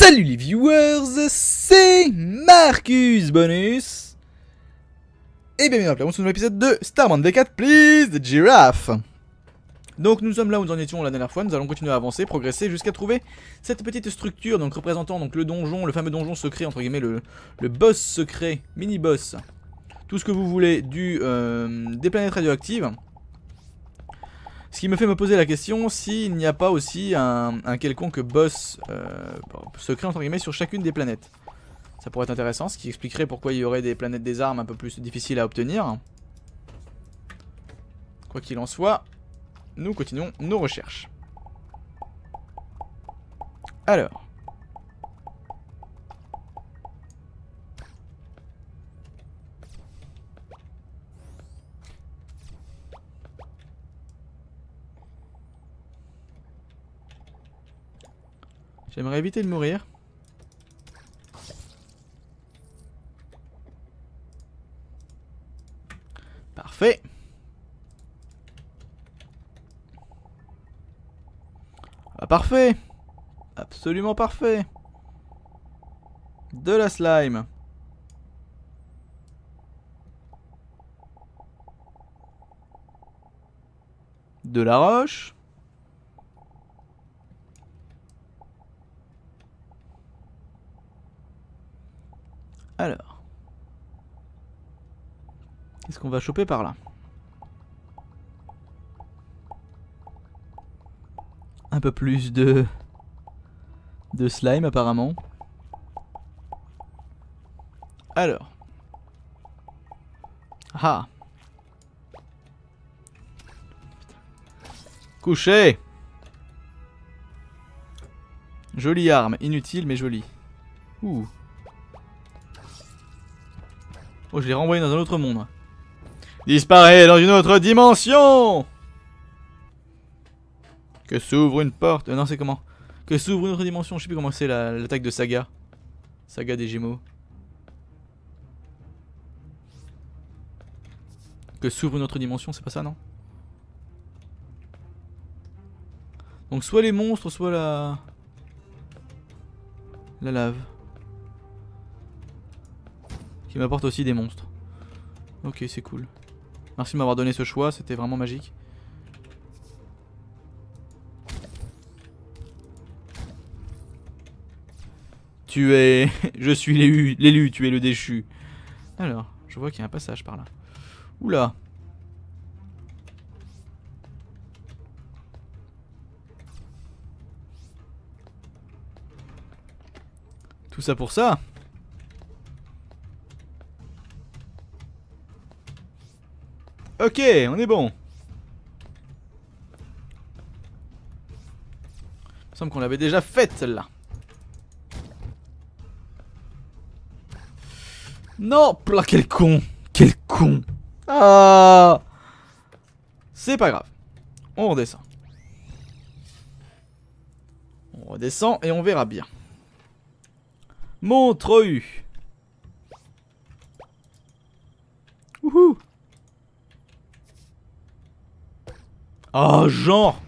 Salut les viewers, c'est Marcus Bonus. Et bienvenue dans la sur l'épisode de Starman V4 Please Giraffe. Donc nous sommes là où nous en étions la dernière fois, nous allons continuer à avancer, progresser jusqu'à trouver cette petite structure donc représentant donc le donjon, le fameux donjon secret entre guillemets, le, le boss secret, mini-boss. Tout ce que vous voulez du, euh, des planètes radioactives ce qui me fait me poser la question s'il n'y a pas aussi un, quelconque boss euh, secret entre guillemets sur chacune des planètes. Ça pourrait être intéressant, ce qui expliquerait pourquoi il y aurait des planètes des armes un peu plus difficiles à obtenir. Quoi qu'il en soit, nous continuons nos recherches. Alors. J'aimerais éviter de mourir. Parfait. Ah, parfait. Absolument parfait. De la slime. De la roche. Alors. Qu'est-ce qu'on va choper par là? Un peu plus de... De slime apparemment. Alors. Ah. Couché Jolie arme, inutile mais jolie. Ouh. Oh, je l'ai renvoyé dans un autre monde. Disparaît dans une autre dimension Que s'ouvre une porte. Euh, non, c'est comment Que s'ouvre une autre dimension. Je sais plus comment c'est l'attaque de Saga. Saga des Gémeaux. Que s'ouvre une autre dimension, c'est pas ça, non Donc soit les monstres, soit la... La lave. Qui m'apporte aussi des monstres. Ok, c'est cool. Merci de m'avoir donné ce choix, c'était vraiment magique. Tu es... Je suis l'élu, tu es le déchu. Alors, je vois qu'il y a un passage par là. Oula Tout ça pour ça Ok, on est bon. Il me semble qu'on l'avait déjà faite celle-là. Non Plah, quel con Quel con Ah C'est pas grave. On redescend. On redescend et on verra bien. Montreux Wouhou Oh, genre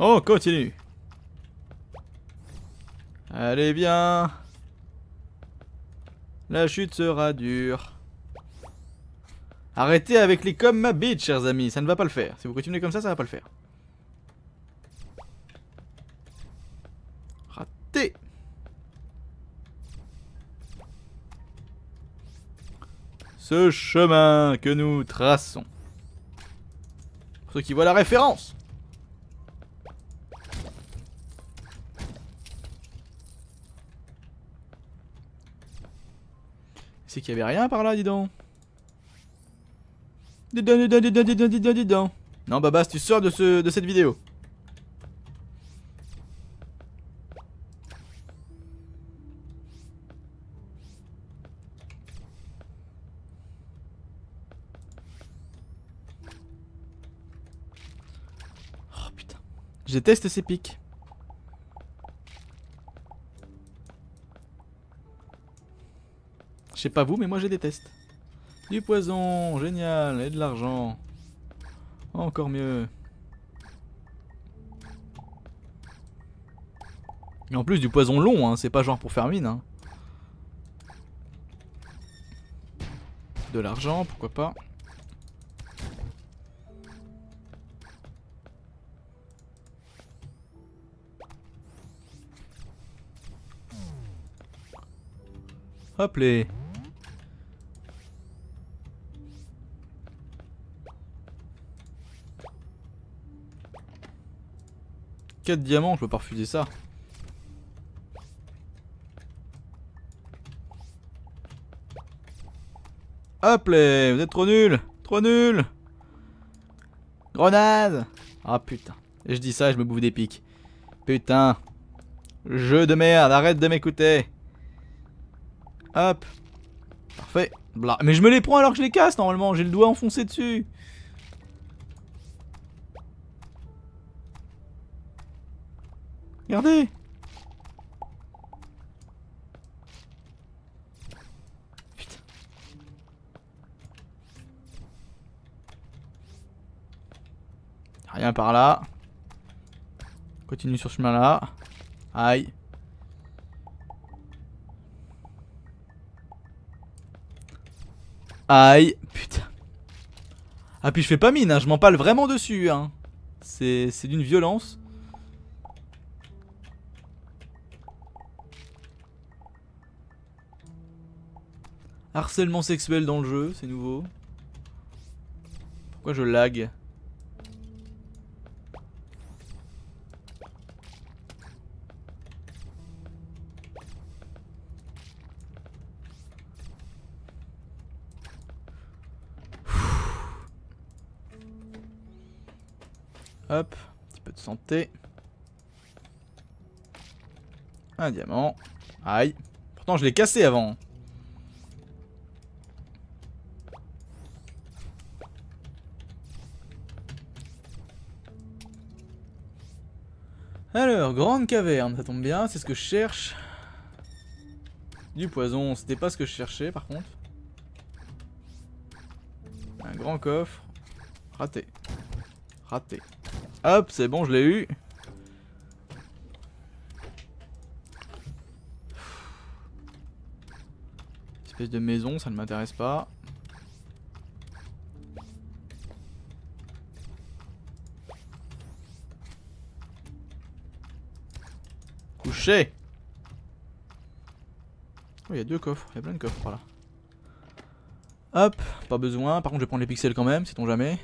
Oh, continue Allez, bien La chute sera dure. Arrêtez avec les comme ma bite, chers amis, ça ne va pas le faire. Si vous continuez comme ça, ça va pas le faire. Raté ce chemin que nous traçons. Pour ceux qui voient la référence. C'est qu'il y avait rien par là, dis donc. Dis donc, dis donc, dis donc, dis donc, dis donc. Non, Babas, tu sors de, ce, de cette vidéo. Je déteste ces pics. Je sais pas vous, mais moi je déteste. Du poison, génial, et de l'argent. Encore mieux. Et en plus du poison long, hein, c'est pas genre pour faire mine. Hein. De l'argent, pourquoi pas. Hop les 4 diamants, je peux pas refuser ça. Hop là, vous êtes trop nuls Trop nuls Grenade Ah putain. Et je dis ça et je me bouffe des pics. Putain. Jeu de merde, arrête de m'écouter. Hop. Parfait. Mais je me les prends alors que je les casse normalement, j'ai le doigt enfoncé dessus. Regardez Putain. Rien par là. Continue sur ce chemin là. Aïe. Aïe. Putain. Ah puis je fais pas mine, hein. je m'en parle vraiment dessus. Hein. C'est d'une violence. Harcèlement sexuel dans le jeu, c'est nouveau. Pourquoi je lag? Hop, un petit peu de santé. Un diamant. Aïe. Pourtant je l'ai cassé avant. Alors, grande caverne, ça tombe bien, c'est ce que je cherche. Du poison, c'était pas ce que je cherchais par contre. Un grand coffre. Raté. Raté. Hop, c'est bon, je l'ai eu. Espèce de maison, ça ne m'intéresse pas. Oh, il y a deux coffres, il y a plein de coffres, voilà. Hop, pas besoin. Par contre, je vais prendre les pixels quand même, sait-on jamais.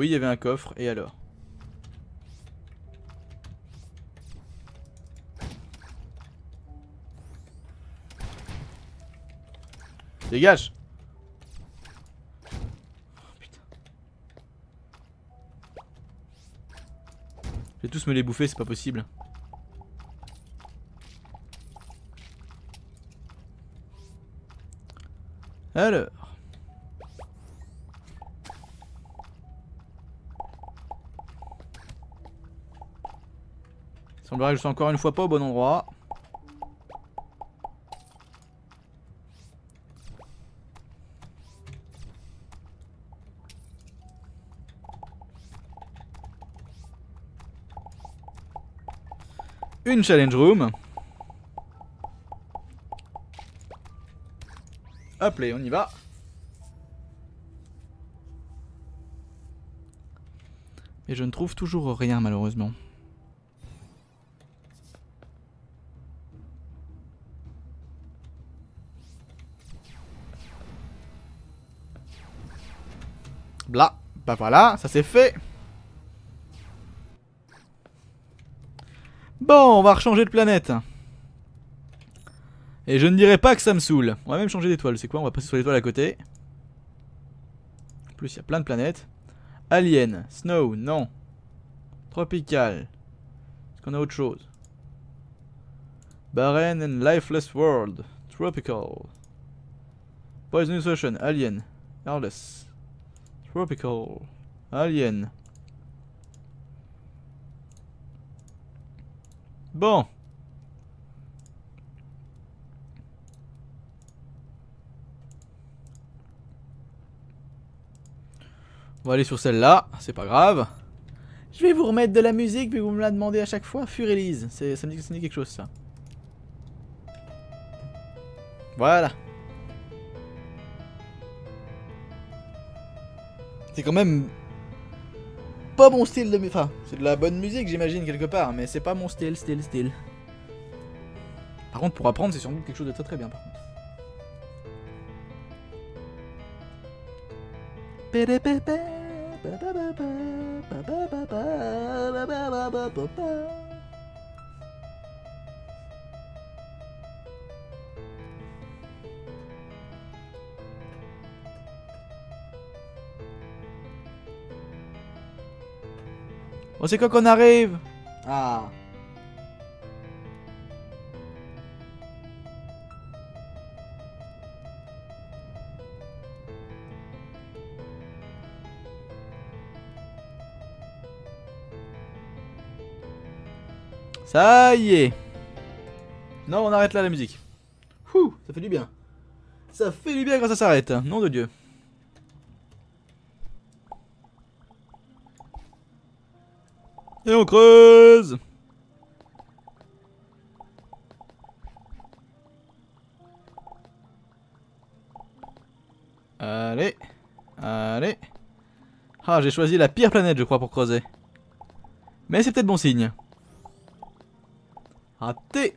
Oui, il y avait un coffre, et alors? Dégage. Je vais tous me les bouffer, c'est pas possible. Alors? Semblerait que je sois encore une fois pas au bon endroit. une challenge room. Hop là, on y va. Et je ne trouve toujours rien malheureusement. Bla, bah voilà, ça c'est fait. Bon, on va rechanger de planète. Et je ne dirais pas que ça me saoule. On va même changer d'étoile. C'est quoi? On va passer sur l'étoile à côté. En plus, il y a plein de planètes. Alien, Snow, non. Tropical. Est-ce qu'on a autre chose? Barren and Lifeless World. Tropical. Poisonous Ocean, Alien. Airless. Tropical. Alien. Bon. On va aller sur celle-là, c'est pas grave. Je vais vous remettre de la musique, puis vous me la demandez à chaque fois. Furelise, ça me dit que c'est quelque chose ça. Voilà. C'est quand même pas mon style de... Enfin, c'est de la bonne musique j'imagine quelque part, mais c'est pas mon style, style, style. Par contre, pour apprendre, c'est sûrement quelque chose de très très bien par contre. Oh, c'est quoi qu'on arrive Ah. Ça y est. Non, on arrête là la musique. Ouh, ça fait du bien. Ça fait du bien quand ça s'arrête. Nom de Dieu. Et on creuse Allez Allez Ah, j'ai choisi la pire planète, je crois, pour creuser. Mais c'est peut-être bon signe. Raté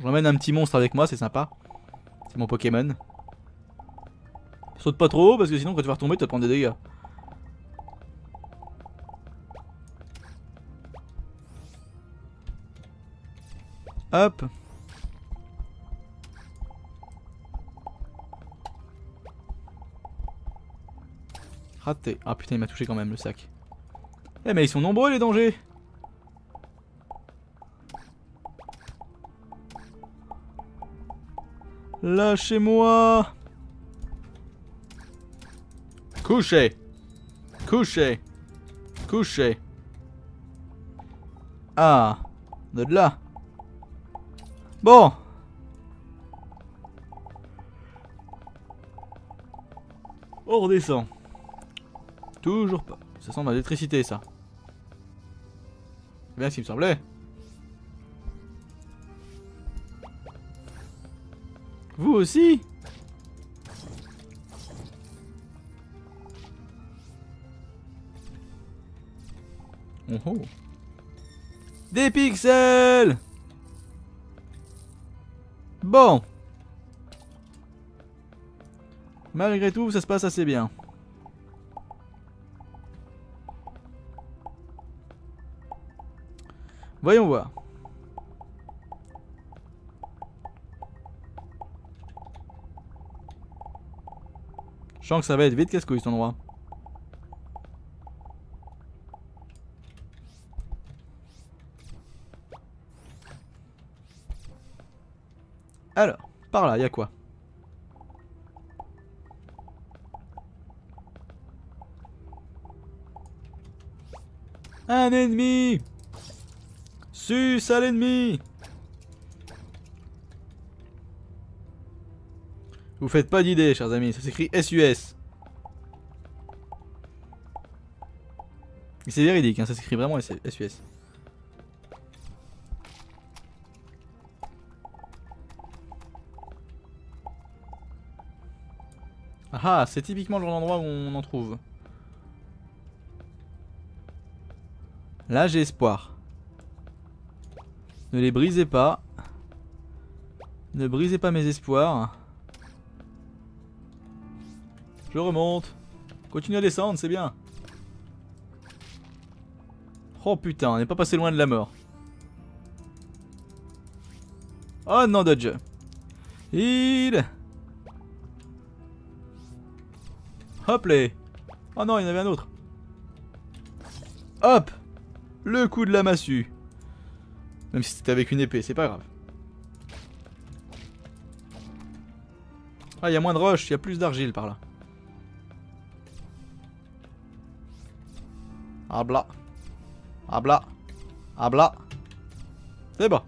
J'emmène un petit monstre avec moi, c'est sympa. C'est mon Pokémon. Pas trop parce que sinon quand tu vas retomber tu vas prendre des dégâts. Hop. Raté. Ah putain il m'a touché quand même le sac. Eh mais ils sont nombreux les dangers Lâchez-moi Couché Couché Couché Ah De là Bon On redescend. Toujours pas. Ça sent l'électricité ça. C'est bien ce qu'il me semblait. Vous aussi? Oh oh. Des pixels Bon. Malgré tout, ça se passe assez bien. Voyons voir. Je sens que ça va être vite qu'est-ce que cet endroit. Alors, par là, il y a quoi? Un ennemi Sus à l'ennemi Vous faites pas d'idée, chers amis, ça s'écrit SUS. c'est véridique, hein, ça s'écrit vraiment SUS. Ah, c'est typiquement le genre d'endroit où on en trouve. Là, j'ai espoir. Ne les brisez pas. Ne brisez pas mes espoirs. Je remonte. Continue à descendre, c'est bien. Oh putain, on n'est pas passé loin de la mort. Oh non, Dodge. Il... Hop les Oh non, il y en avait un autre. Hop Le coup de la massue. Même si c'était avec une épée, c'est pas grave. Ah, il y a moins de roches, il y a plus d'argile par là. Habla. Habla. Habla. C'est bon.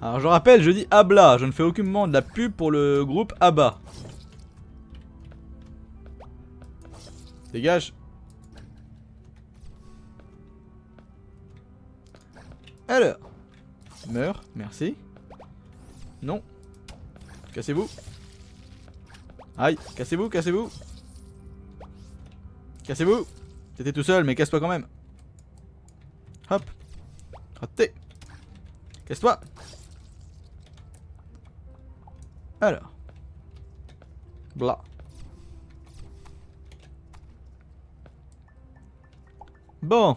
Alors je rappelle, je dis Habla, je ne fais aucunement de la pub pour le groupe ABBA. Dégage. Alors. Meurs, merci. Non. Cassez-vous. Aïe, cassez-vous, cassez-vous. Cassez-vous. T'étais tout seul, mais casse-toi quand même. Hop. Raté. Casse-toi. Alors. Blah. Bon.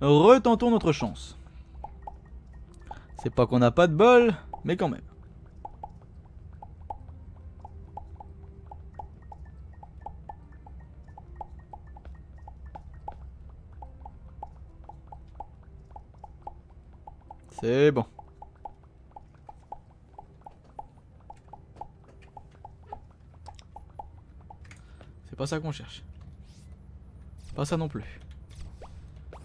Retentons notre chance. C'est pas qu'on n'a pas de bol, mais quand même. C'est bon. Pas ça qu'on cherche. Pas ça non plus.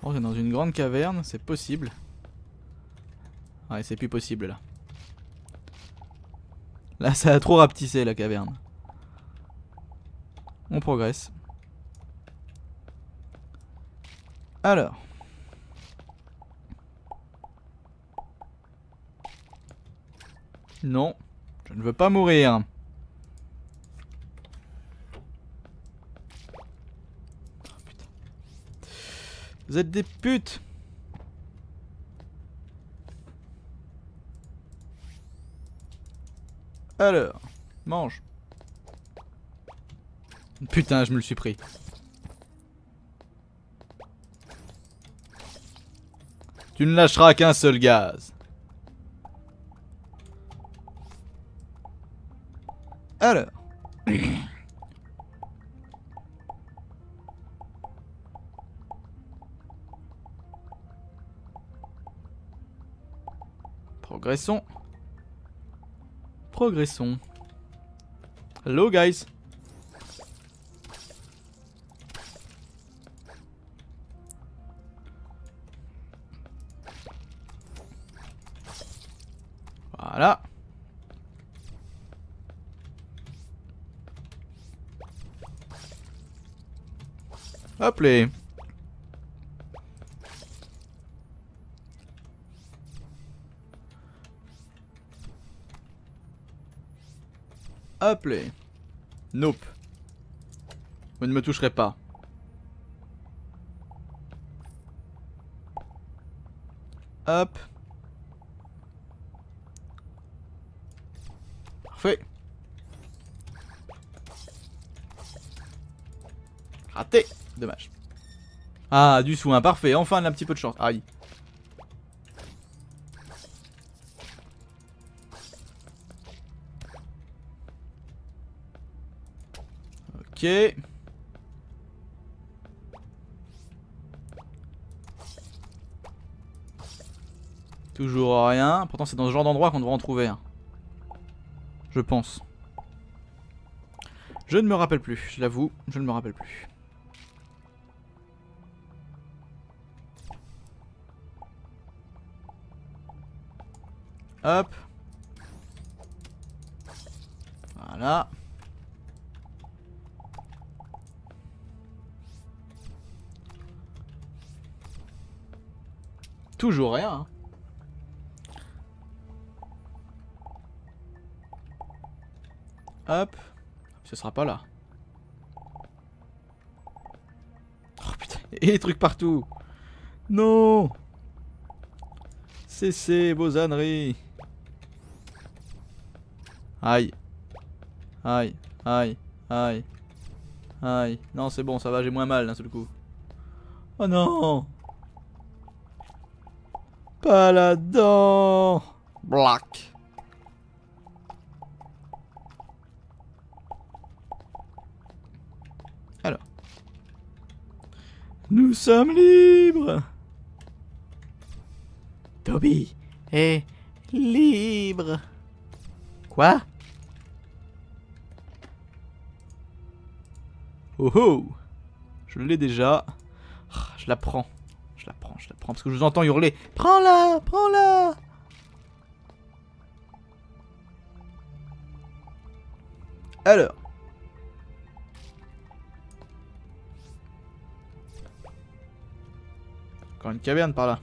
On est dans une grande caverne, c'est possible. Ouais, c'est plus possible là. Là, ça a trop rapetissé la caverne. On progresse. Alors. Non, je ne veux pas mourir. Vous êtes des putes Alors, mange. Putain, je me le suis pris. Tu ne lâcheras qu'un seul gaz. Alors. Progressons. Progressons. Hello guys. Voilà. Hop les. Hop les. Nope. Vous ne me toucherez pas. Hop. Parfait. Raté. Dommage. Ah, du soin, parfait. Enfin, un petit peu de chance. Aïe. Toujours rien. Pourtant, c'est dans ce genre d'endroit qu'on devrait en trouver. Je pense. Je ne me rappelle plus, je l'avoue, je ne me rappelle plus. Hop. Voilà. Toujours rien. Hein. Hop. Ce sera pas là. Oh putain. Et les trucs partout. Non. Cessez vos âneries. Aïe. Aïe. Aïe. Aïe. Aïe. Non, c'est bon, ça va, j'ai moins mal d'un seul coup. Oh non pas là-dedans Black Alors. Nous sommes libres Toby est libre Quoi? Oh oh Je l'ai déjà. Ah, je la prends. Je la prends. Parce que je vous entends hurler. Prends-la Prends-la Alors. Encore une caverne par là.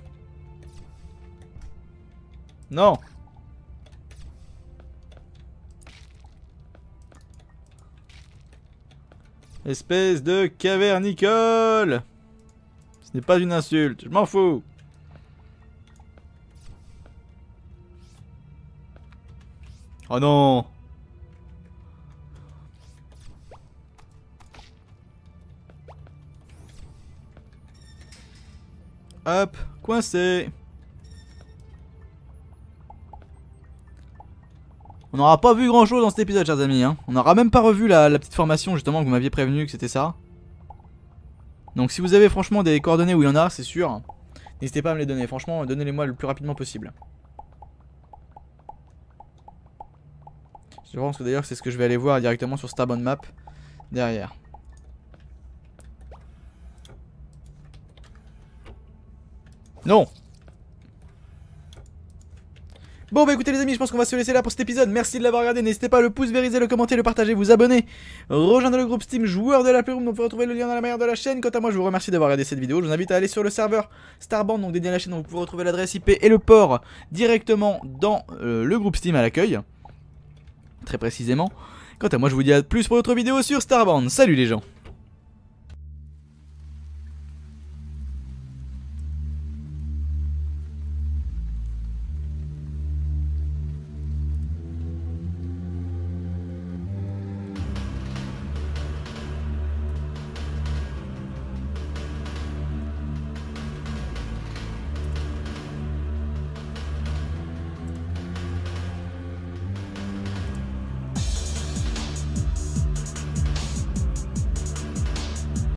Non Espèce de cavernicole n'est pas une insulte, je m'en fous Oh non Hop, coincé On n'aura pas vu grand chose dans cet épisode, chers amis. Hein. On n'aura même pas revu la, la petite formation, justement, que vous m'aviez prévenu que c'était ça. Donc, si vous avez franchement des coordonnées où il y en a, c'est sûr, n'hésitez pas à me les donner. Franchement, donnez-les-moi le plus rapidement possible. Je pense que d'ailleurs, c'est ce que je vais aller voir directement sur Starbone Map derrière. Non Bon bah écoutez les amis, je pense qu'on va se laisser là pour cet épisode. Merci de l'avoir regardé. N'hésitez pas à le pouce vériser, le commenter, le partager, vous abonner. Rejoindre le groupe Steam joueur de la Playroom. Donc vous retrouvez le lien dans la barre de la chaîne. Quant à moi, je vous remercie d'avoir regardé cette vidéo. Je vous invite à aller sur le serveur Starband, donc dédié à la chaîne. Donc vous pouvez retrouver l'adresse IP et le port directement dans euh, le groupe Steam à l'accueil. Très précisément. Quant à moi, je vous dis à plus pour d'autres vidéos sur Starband. Salut les gens